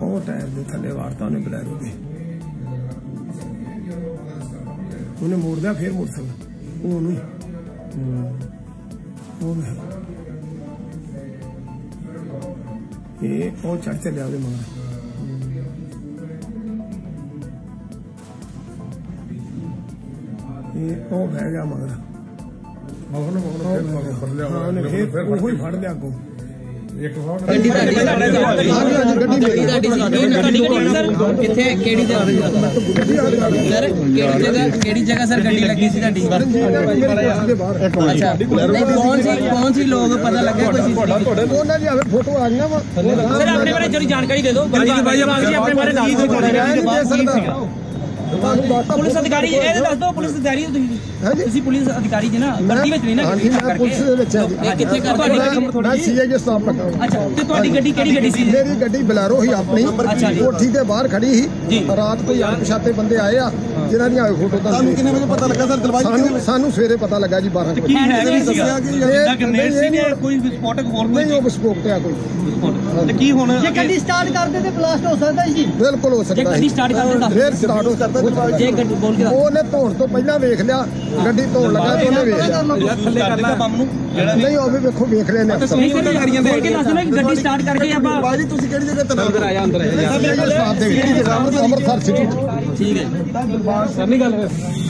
ਉਹ ਟਾਇਰ ਦੇ ਥੱਲੇ ਵਾਰਤਾ ਉਹਨੇ ਬਲੈਰੋ ਦੇ ਉਹਨੇ ਮੋੜਦਾ ਫੇਰ ਮੋੜ ਸਕਦਾ ਉਹ ਨਹੀਂ ਉਹ ਨਹੀਂ ਇਹ ਉਹ ਚੜ ਚੱਲਿਆ ਉਹਦੇ ਮਗਰ। ਇਹ ਉਹ ਬਹਿ ਗਿਆ ਮਗਰ। ਮਗਰ ਮਗਰ ਫਿਰ ਮਗਰ ਫੜ ਲਿਆ ਉਹਨੇ ਫੇਰ ਉਹ ਹੀ ਫੜ ਲਿਆ ਵਾਰ ਗੱਡੀ ਤੁਹਾਡੀ ਹਾਂਜੀ ਹਾਂਜੀ ਗੱਡੀ ਮੇਰੀ ਤੁਹਾਡੀ ਸੀ ਤੁਹਾਡੀ ਗੱਡੀ ਸਰ ਕਿੱਥੇ ਕਿਹੜੀ ਜਗ੍ਹਾ? ਸਰ ਕਿਹੜੀ ਜਗ੍ਹਾ? ਕਿਹੜੀ ਜਗ੍ਹਾ ਸਰ ਗੱਡੀ ਲੱਗੀ ਸੀ ਤੁਹਾਡੀ? ਅੱਛਾ। ਨਹੀਂ ਕੌਣ ਸੀ ਕੌਣ ਸੀ ਲੋਕ? ਪਤਾ ਲੱਗਿਆ ਕੋਈ ਸੀਸੀਟੀਵੀ ਉਹਨਾਂ ਦੀ ਆਵੇ ਫੋਟੋ ਆ ਗਈਆਂ ਵਾ। ਸਰ ਆਪਣੇ ਬਾਰੇ ਜਿਹੜੀ ਜਾਣਕਾਰੀ ਦੇ ਦਿਓ। ਗੱਡੀ ਦੀ ਬਾਈ ਆਪਣੇ ਬਾਰੇ ਦੱਸ ਦਿਓ। ਪੁਲਿਸ ਅਧਿਕਾਰੀ ਇਹ ਦੱਸ ਦਿਓ ਪੁਲਿਸ ਅਧਿਕਾਰੀ ਤੁਸੀਂ। ਹਾਂਜੀ। ਤੁਸੀਂ ਪੁਲਿਸ ਅਧਿਕਾਰੀ ਜੀ ਨਾ ਗੱਡੀ ਵਿੱਚ ਨਹੀਂ ਨਾ ਹਾਂਜੀ ਮੈਂ ਪੁਲਿਸ ਦੇ ਵਿੱਚ ਹਾਂ ਜੀ। ਇਹ ਕਿੱਥੇ ਕਰ ਤੁਹਾਡੀ ਮੈਂ ਸੀਆਈਏ ਸਟਾਫ ਲੱਗਾ ਹੋਇਆ। ਅੱਛਾ ਤੇ ਤੁਹਾਡੀ ਗੱਡੀ ਕਿਹੜੀ ਗੱਡੀ ਸੀ? ਮੇਰੀ ਗੱਡੀ ਬਲੈਰੋ ਹੀ ਆਪਣੀ। ਅੱਛਾ ਜੀ। ਕੋਠੀ ਦੇ ਬਾਹਰ ਖੜੀ ਜੀ। ਸੀ ਰਾਤ ਕੋਈ ਅਣਪਛਾਤੇ ਬੰਦੇ ਆਏ ਆ ਜਿਨ੍ਹਾਂ ਦੀਆਂ ਫੋਟੋ ਤੁਹਾਨੂੰ ਕਿੰਨੇ ਵਜੇ ਪਤਾ ਲੱਗਾ ਸਰ? ਦਲਵਾਈ ਸਾਨੂੰ ਸਾਨੂੰ ਸਵੇਰੇ ਪਤਾ ਲੱਗਾ ਜੀ 12 ਵਜੇ। ਹੈ ਦੱਸਿਆ ਕਿ ਇਹ ਗ੍ਰਨੇਡ ਸੀ ਜਾਂ ਕੋਈ ਵਿਸਫੋਟਕ ਹੋਰ ਨਹੀਂ ਉਹ ਵਿਸਫੋਟ ਤੇ ਆ ਕੋਈ। ਤੇ ਕੀ ਹੁਣ ਜੇ ਗੱਡੀ ਸਟਾਰਟ ਕਰਦੇ ਤੇ ਬਲਾਸਟ ਹੋ ਸਕਦਾ ਸੀ ਬਿਲਕੁਲ ਹੋ ਜੇ ਸਕਦਾ ਗੱਡੀ ਹੈ ਸਟਾਰਟ ਕਰ ਦਿੰਦਾ। ਫੇਰ ਸਟਾਰਟ ਹੋ ਸਕਦਾ ਜੇ ਗੱਡੀ ਬੋਲ ਕੇ ਦੱਸ। ਉਹਨੇ ਧੋਣ ਤੋਂ ਪਹਿਲਾਂ ਵੇਖ ਲਿਆ। ਗੱਡੀ ਧੋਣ ਲੱਗਾ ਤੇ ਉਹਨੇ ਵੇਖ ਲਿਆ। ਥੱਲੇ ਕਰ ਬੰਮ ਨੂੰ। ਨਹੀਂ ਉਹ ਵੀ ਵੇਖੋ ਵੇਖ ਰਹੇ ਨੇ ਨਹੀਂ ਸਰ ਬੋਲ ਕੇ ਦੱਸ ਨਾ ਕਿ ਗੱਡੀ ਸਟਾਰਟ ਕਰਕੇ ਆਪਾਂ ਬਾਜੀ ਤੁਸੀਂ ਕਿਹੜੀ ਜਗ੍ਹਾ ਤੇ ਅੰਦਰ ਆਇਆ ਅੰਦਰ ਆਇਆ ਦੇ ਵਿੱਚ। ਅੰਮ੍ਰਿਤਸਰ ਸਿਟੀ ਠੀਕ ਹੈ।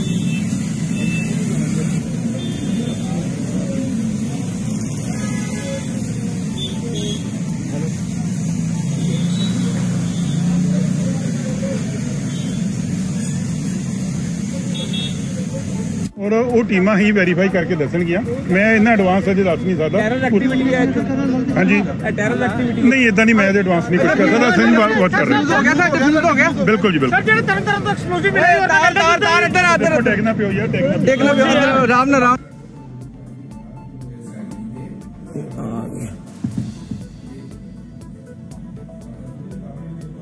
ਔਰ ਉਹ ਟੀਮਾਂ ਹੀ ਵੈਰੀਫਾਈ ਕਰਕੇ ਦੱਸਣਗੀਆਂ। ਮੈਂ ਇਹਨਾਂ ਐਡਵਾਂਸ ਅਜੇ ਦੱਸ ਨਹੀਂ ਸਕਦਾ। ਟੈਰਰ ਐਕਟੀਵਿਟੀ ਹੈ ਹਾਂਜੀ। ਇਹ ਟੈਰਰ ਐਕਟੀਵਿਟੀ ਨਹੀਂ ਇਦਾਂ ਨਹੀਂ ਮੈਂ ਅਜੇ ਐਡਵਾਂਸ ਨਹੀਂ ਕੁਝ ਕਰ ਸਕਦਾ ਅਸੀਂ ਵਾਚ ਕਰ ਰਹੇ। ਹੋ ਗਿਆ ਸਰ ਡਿਫਿਊਜ਼ ਹੋ ਗਿਆ। ਬਿਲਕੁਲ ਜੀ ਬਿਲਕੁਲ। ਜਿਹੜੇ ਤਰਨ ਤਰਨ ਤੋਂ ਐਕਸਪਲੋਸਿਵ ਮਿਲੇ ਤਾਰ ਤਾਰ ਤਾਰ ਇੱਧਰ ਆ। ਦੇਖੋ ਟੈਕਨਾ ਪਿਓ ਯਾਰ ਟੈਕਨਾ ਦੇਖ ਲਓ ਆਰਾਮ ਨਾਲ ਆਰਾਮ ਆ। ਗਿਆ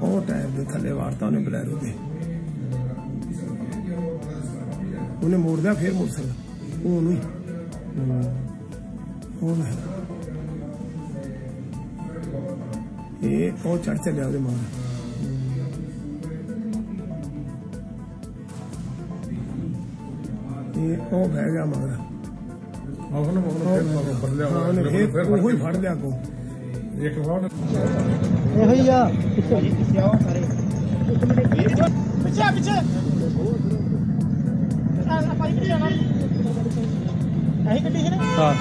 ਉਹ ਟਾਇਰ ਦੇ ਥੱਲੇ ਵਾਰਤਾ ਉਹਨੇ ਬਲੈਰੋ ਦੇ। ਉਹਨੇ ਮੋੜਦਾ ਫੇਰ ਮੋੜ ਸਕਦਾ। ਉਹ ਨਹੀਂ। ਉਹ ਨਹੀਂ। ਇਹ ਉਹ ਚੜ ਚੱਲਿਆ ਉਹਦੇ ਮਗਰ ਇਹ ਉਹ ਬਹਿ ਗਿਆ ਮਗਰ ਮਗਰ ਮਗਰ ਫਿਰ ਮਗਰ ਫੜ ਲਿਆ ਉਹਨੇ। ਉਹ ਹੀ ਫੜ ਲਿਆ ਕੋ ਇੱਕ ਵਾਰ ਇਹੋ ਹੀ ਆ। ਪਿੱਛੇ ਪਿੱਛੇ। ਆਪਾਂ ਇੱਥੇ ਜਾਣਾ ਆਹੀ ਗੱਡੀ ਹੈ ਨਾ ਹਾਂ